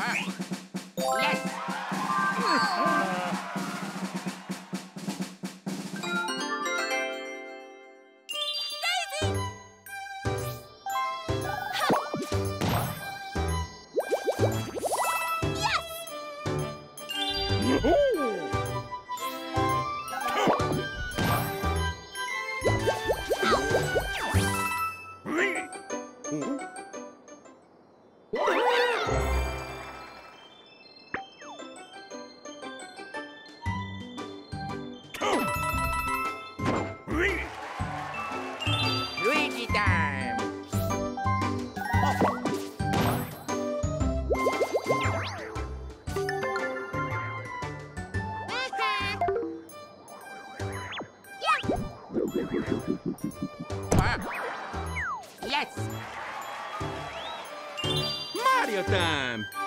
Wow. Yes. Yes. Mario time.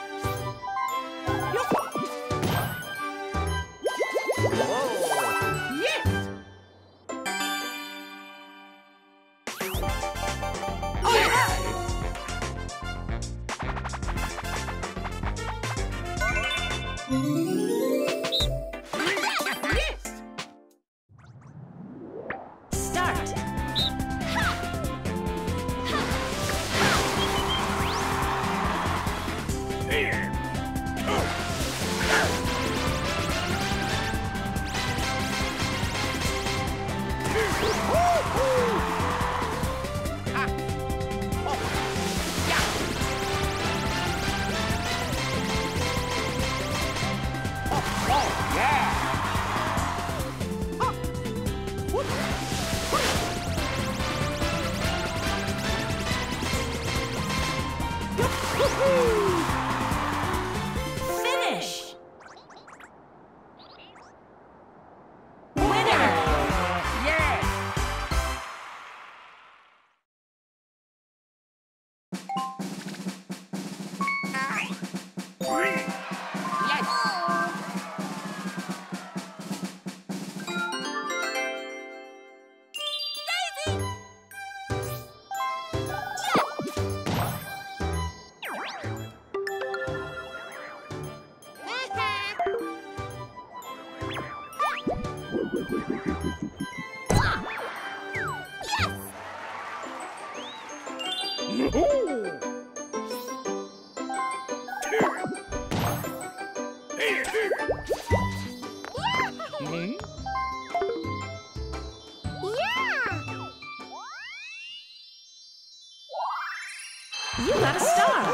You got a star!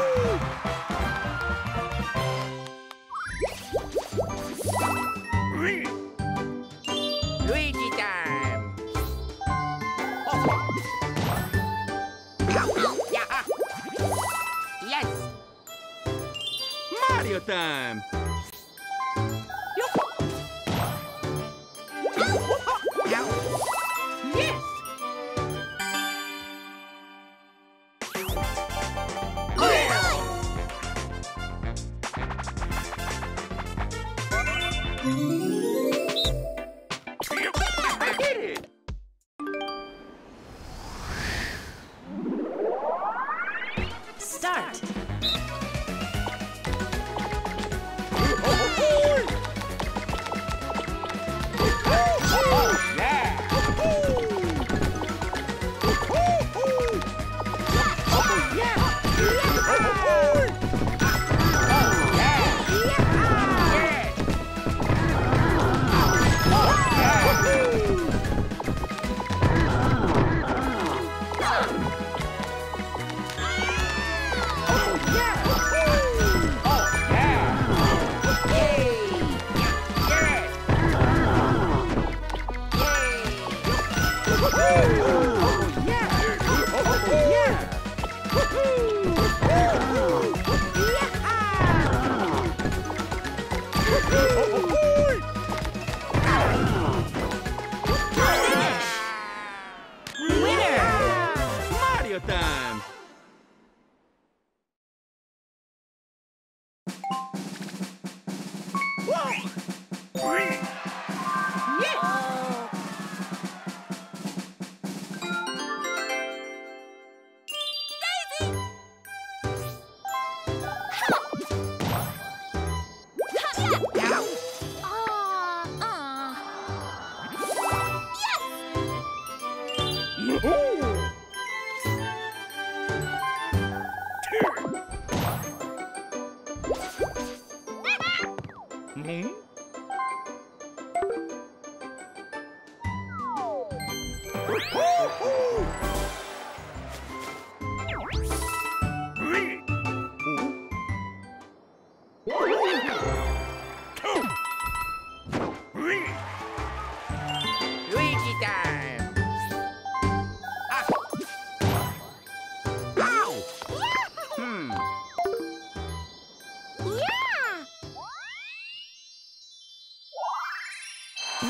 Luigi time! Oh. Yeah! Yes! Mario time!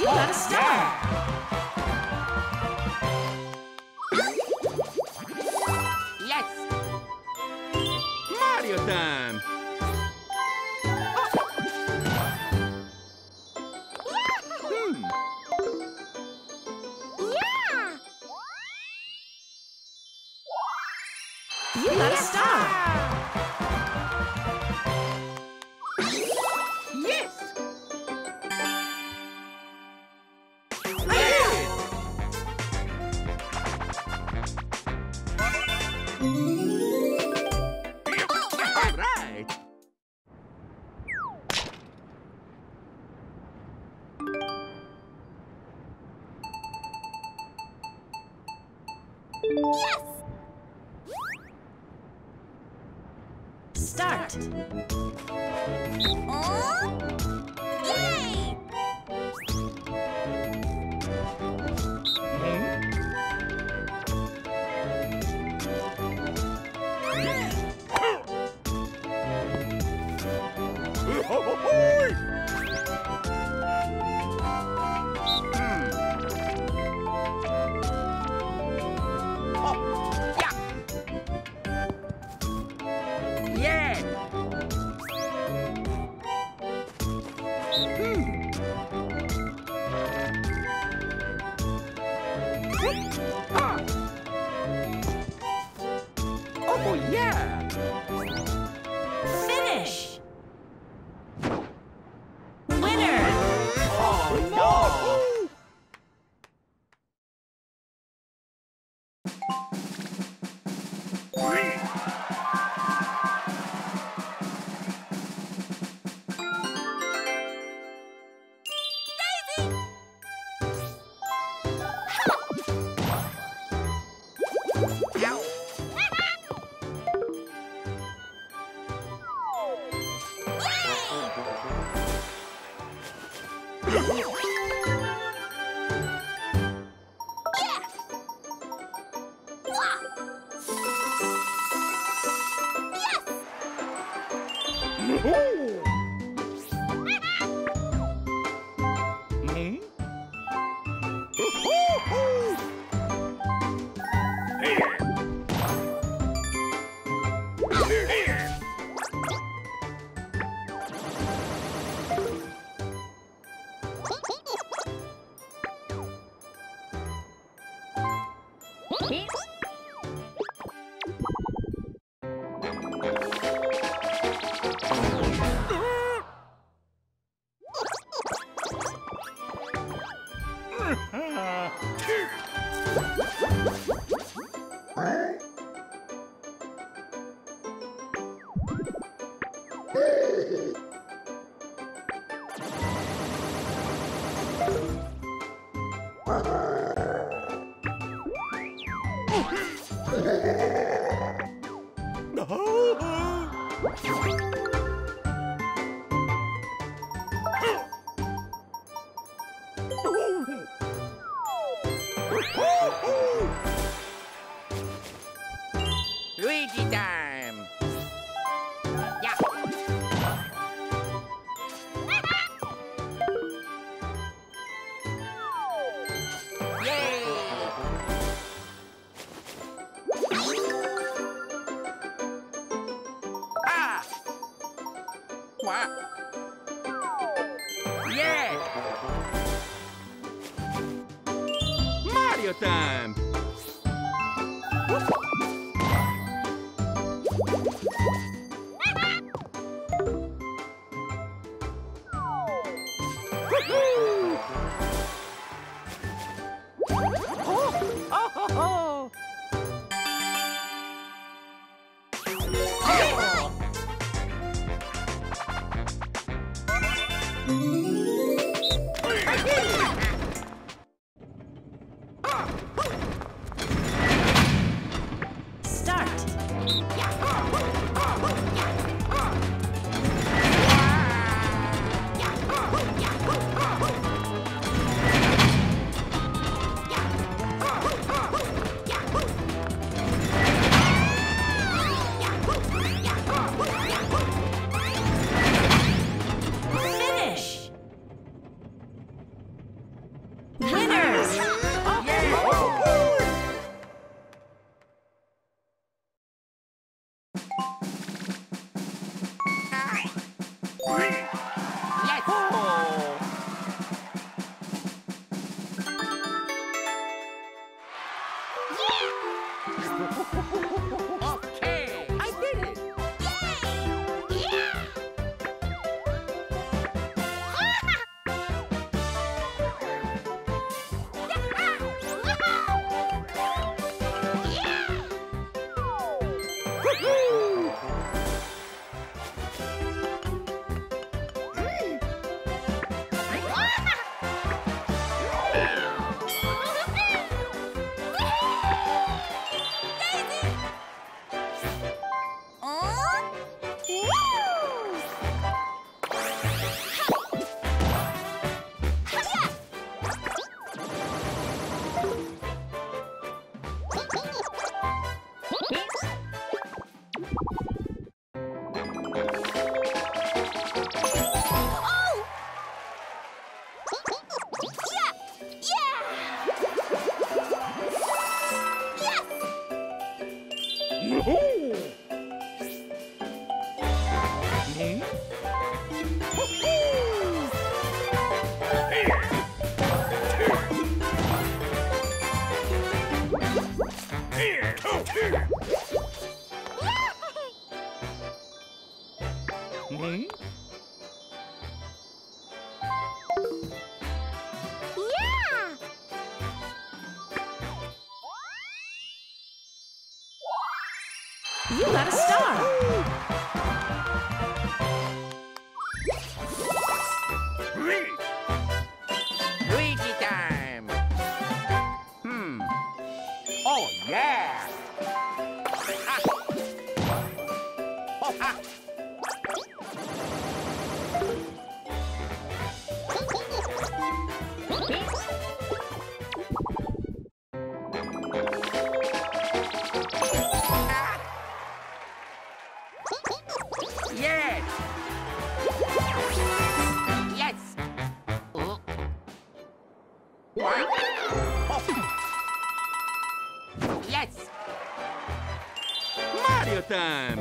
You got a oh, star! Yes! Mario time! start. Oh? Yay! Oh, oh! Hmm? Luigi Hmm? Yeah! You got a star. Hmm. Oh, yeah. Time!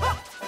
Ha!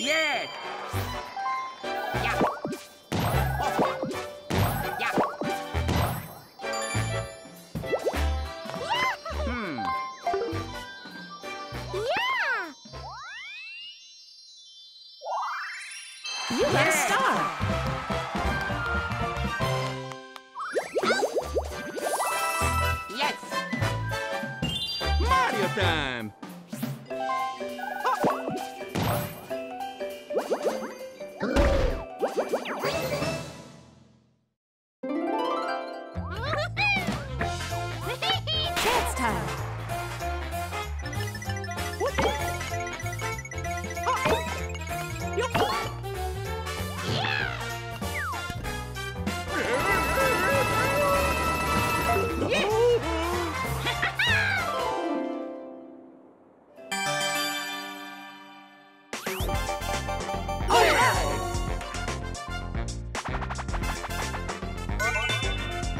Yes.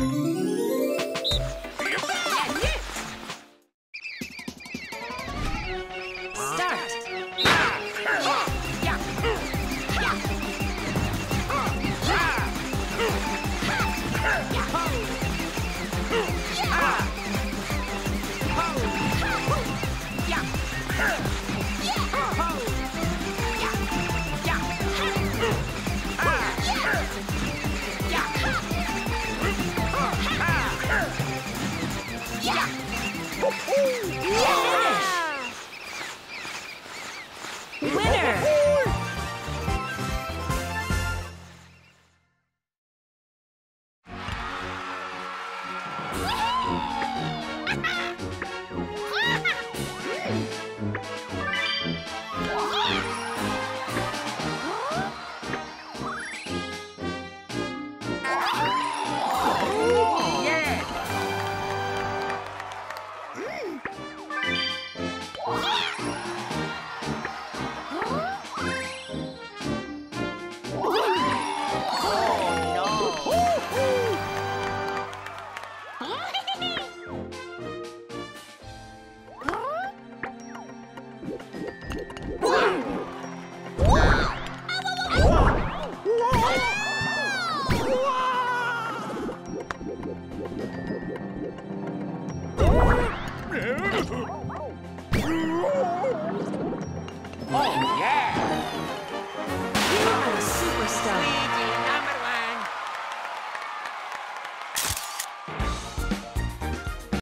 Start.